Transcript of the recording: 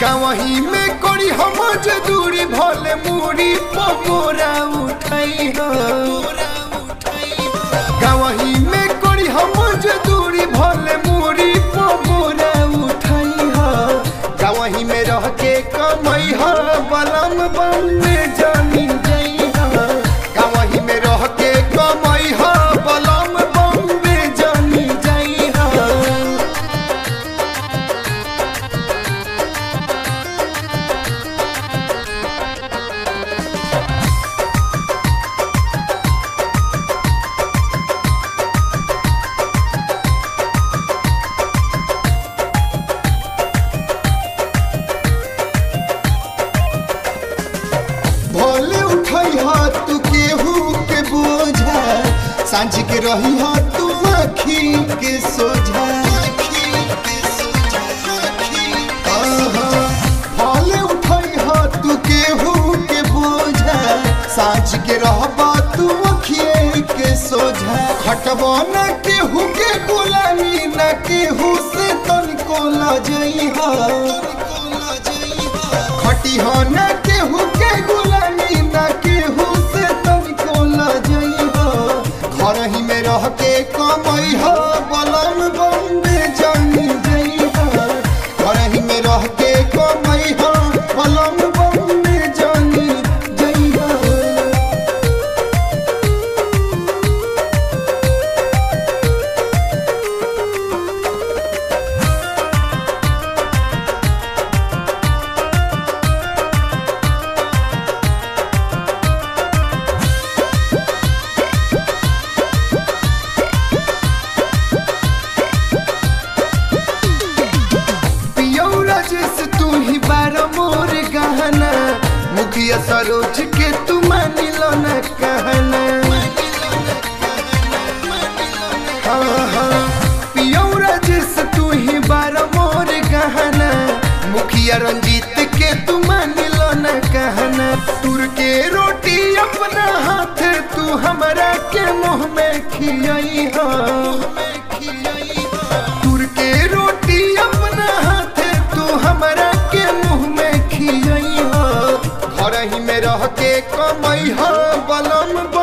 गावही में कोड़ी हम दूरी भोले मूरी पकोरा उठाई हो। गावही में कोड़ी हम दूरी भोले मूरी पकोरा उठाई हो। गावही में रह के कमाई हो, बलम बम जानी भोले उठाई हा तू केहू के बोझा। साँझ के रही हा तू आखी के सोझा। भोले उठाई तू केहू के बोझा। साँझ के रहबा तू अखिए के सोझा। खटबो न केहू के गुलामी, न केहू से तनिको लजई हा। खटी न केहू सरोज के तू मानिलो न कहना। हाँ, हाँ, ही बारा मोर गहना। मुखिया रंजीत के तू मानिलो न कहना। तुर के रोटी अपना हाथ तू हमरा के मुँह में खियाई हो। के कमई कमैह बलम ब